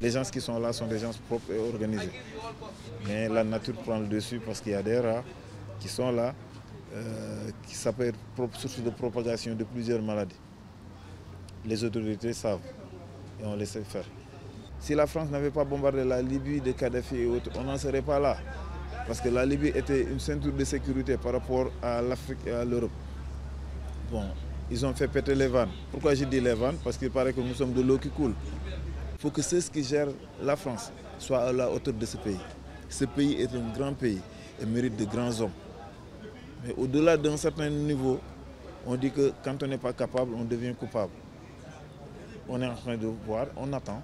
Les gens qui sont là sont des gens propres et organisés. Mais la nature prend le dessus parce qu'il y a des rats qui sont là, euh, qui être source de propagation de plusieurs maladies. Les autorités savent et on laisse faire. Si la France n'avait pas bombardé la Libye de Kadhafi et autres, on n'en serait pas là. Parce que la Libye était une ceinture de sécurité par rapport à l'Afrique et à l'Europe. Bon, ils ont fait péter les vannes. Pourquoi je dis les vannes? Parce qu'il paraît que nous sommes de l'eau qui coule. Il faut que ceux qui gèrent la France soient à la hauteur de ce pays. Ce pays est un grand pays et mérite de grands hommes. Mais au-delà d'un certain niveau, on dit que quand on n'est pas capable, on devient coupable. On est en train de voir, on attend.